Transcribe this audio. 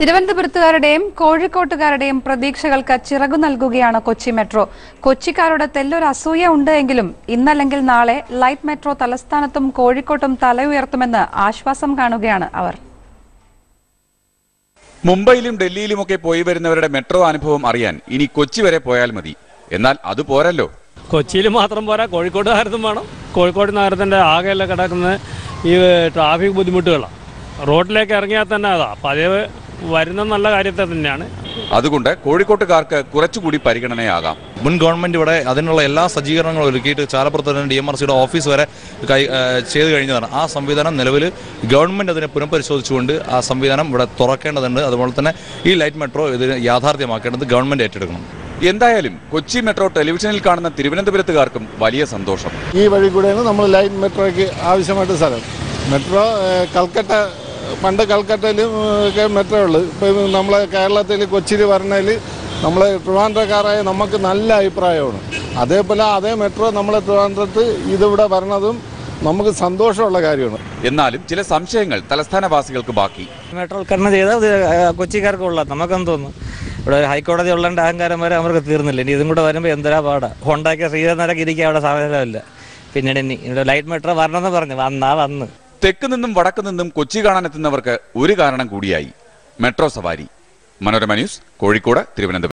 തിരുവനന്തപുരത്തുകാരുടെയും കോഴിക്കോട്ടുകാരുടെയും പ്രതീക്ഷകൾക്ക് ചിറകു നൽകുകയാണ് കൊച്ചി മെട്രോ. കൊച്ചിക്കാരുടെ തെല്ലൊരു അസൂയ ഉണ്ട് എങ്കിലും ഇന്നല്ലെങ്കിൽ നാളെ ലൈറ്റ് മെട്രോ തലസ്ഥാനത്തും കോഴിക്കോട്ടും തല ഉയർത്തുമെന്ന് ആശ്വാസം കാണുകയാണ് അവർ. മുംബൈയിലും ഡൽഹിയിലുമൊക്കെ പോയി വരുന്നവരുടെ മെട്രോ അനുഭവം അറിയാൻ ഇനി കൊച്ചി വരെ പോയാൽ മതി. എന്നാൽ അത് പോരല്ലോ. കൊച്ചിയിൽ മാത്രം പോരാ കോഴിക്കോട് നഗരത്തും വേണം. കോഴിക്കോട് നഗരത്തിന്റെ ആകെയല്ല കിടക്കുന്ന ഈ ട്രാഫിക് ബുദ്ധിമുട്ടുകളാണ് റോഡിലേക്ക് ഇറങ്ങിയാൽ തന്നെ അതാ പതിവ് വരുന്ന നല്ല കാര്യത്തെ തന്നെയാണ്. അതുകൊണ്ട് കോഴിക്കോട്ടുകാർക്ക് കുറച്ചുകൂടി പരിഗണനയാകാം. മുൻ ഗവൺമെന്റ് ഇവിടെ അതിനുള്ള എല്ലാ സജ്ജീകരണങ്ങളും ഒരുക്കിയിട്ട് ചാലപ്പുറത്ത് തന്നെ ഡി എം ആർ സിയുടെ ഓഫീസ് വരെ കൈ ചെയ്തു കഴിഞ്ഞതാണ്. ആ സംവിധാനം നിലവിൽ ഗവൺമെന്റ് അതിനെ പുനഃപരിശോധിച്ചുകൊണ്ട് ആ സംവിധാനം ഇവിടെ തുറക്കേണ്ടതുണ്ട്. അതുപോലെ തന്നെ ഈ ലൈറ്റ് മെട്രോ ഇതിന് യാഥാർത്ഥ്യമാക്കേണ്ടത് ഗവൺമെന്റ് ഏറ്റെടുക്കണം. എന്തായാലും കൊച്ചി മെട്രോ ടെലിവിഷനിൽ കാണുന്ന തിരുവനന്തപുരത്തുകാർക്കും വലിയ സന്തോഷം. ഈ വഴി കൂടെയാണ് നമ്മൾ ലൈറ്റ് മെട്രോയ്ക്ക് ആവശ്യമായിട്ട് സ്ഥലം. മെട്രോ കൽക്കട്ട പണ്ട് കൽക്കട്ടയിലും ഒക്കെ മെട്രോ ഉള്ളു. ഇപ്പം നമ്മളെ കേരളത്തിൽ കൊച്ചിയിൽ വരണേൽ നമ്മളെ ട്രിവാൻഡ്രക്കാരായ നമുക്ക് നല്ല അഭിപ്രായമാണ്. അതേപോലെ അതേ മെട്രോ നമ്മളെ ട്രിവാൻഡ്രത്ത് ഇതിവിടെ വരണതും നമുക്ക് സന്തോഷമുള്ള കാര്യമാണ്. എന്നാലും ചില സംശയങ്ങൾ തലസ്ഥാനവാസികൾക്ക് ബാക്കി. മെട്രോ ഉദ്ഘാടനം ചെയ്താൽ ഇത് കൊച്ചിക്കാർക്ക് ഉള്ള നമുക്കെന്ന് തോന്നുന്നു. ഇവിടെ ഹൈക്കോടതി ഉള്ളതിന്റെ അഹങ്കാരം വരെ അവർക്ക് തീർന്നില്ല. ഇനി ഇതും കൂടെ വരുമ്പോൾ എന്തൊരാ പാടാ? ഹോണ്ടാക്കിയ ശ്രീധരനൊക്കെ ഇരിക്കാൻ അവിടെ സാധനമില്ല പിന്നീട് ഇനി ഇവിടെ ലൈറ്റ് മെട്രോ വരണമെന്ന് പറഞ്ഞു. വന്നാ വന്ന്. തെക്ക് നിന്നും വടക്ക് നിന്നും കൊച്ചി കാണാനെത്തുന്നവർക്ക് ഒരു കാരണം കൂടിയായി. മെട്രോ സവാരി. മനോരമ ന്യൂസ് കോഴിക്കോട് തിരുവനന്തപുരം.